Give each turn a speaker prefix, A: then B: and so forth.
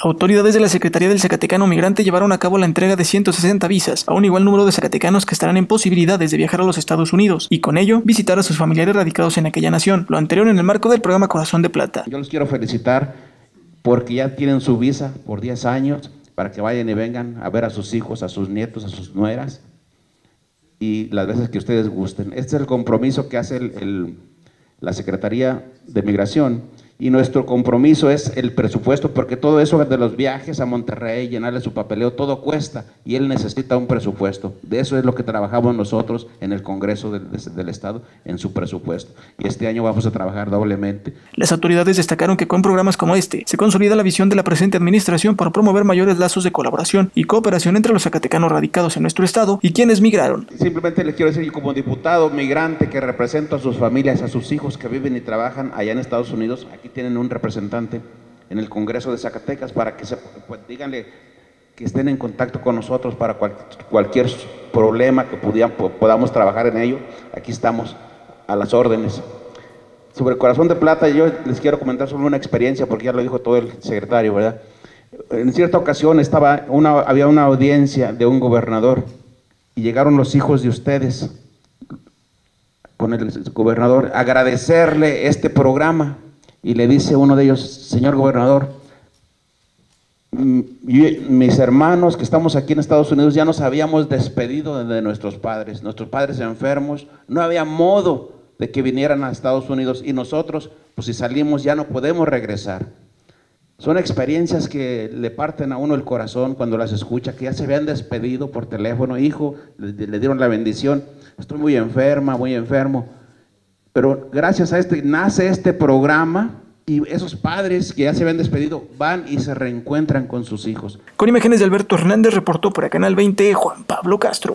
A: Autoridades de la Secretaría del Zacatecano Migrante llevaron a cabo la entrega de 160 visas a un igual número de zacatecanos que estarán en posibilidades de viajar a los Estados Unidos y con ello visitar a sus familiares radicados en aquella nación, lo anterior en el marco del programa Corazón de Plata.
B: Yo los quiero felicitar porque ya tienen su visa por 10 años para que vayan y vengan a ver a sus hijos, a sus nietos, a sus nueras y las veces que ustedes gusten. Este es el compromiso que hace la Secretaría de Migración y nuestro compromiso es el presupuesto, porque todo eso de los viajes a Monterrey, llenarle su papeleo, todo cuesta y él necesita un presupuesto. De eso es lo que trabajamos nosotros en el Congreso del, del, Estado, en su presupuesto. Y este año vamos a trabajar doblemente.
A: Las autoridades destacaron que con programas como este se consolida la visión de la presente administración para promover mayores lazos de colaboración y cooperación entre los zacatecanos radicados en nuestro Estado y quienes migraron.
B: Simplemente les quiero decir, como diputado migrante que represento a sus familias, a sus hijos que viven y trabajan allá en Estados Unidos, aquí tienen un representante en el Congreso de Zacatecas para que se, pues, díganle que estén en contacto con nosotros para cualquier problema que podamos trabajar en ello. Aquí estamos a las órdenes. Sobre el corazón de plata, yo les quiero comentar sobre una experiencia, porque ya lo dijo todo el secretario, ¿verdad? En cierta ocasión estaba una, había una audiencia de un gobernador y llegaron los hijos de ustedes con el gobernador a agradecerle este programa y le dice uno de ellos, señor gobernador, mis hermanos que estamos aquí en Estados Unidos ya nos habíamos despedido de nuestros padres, nuestros padres enfermos, no había modo de que vinieran a Estados Unidos y nosotros, pues si salimos ya no podemos regresar. Son experiencias que le parten a uno el corazón cuando las escucha, que ya se habían despedido por teléfono, hijo, le dieron la bendición, estoy muy enferma, muy enfermo pero gracias a este, nace este programa y esos padres que ya se habían despedido van y se reencuentran con sus hijos.
A: Con imágenes de Alberto Hernández reportó para Canal 20 Juan Pablo Castro.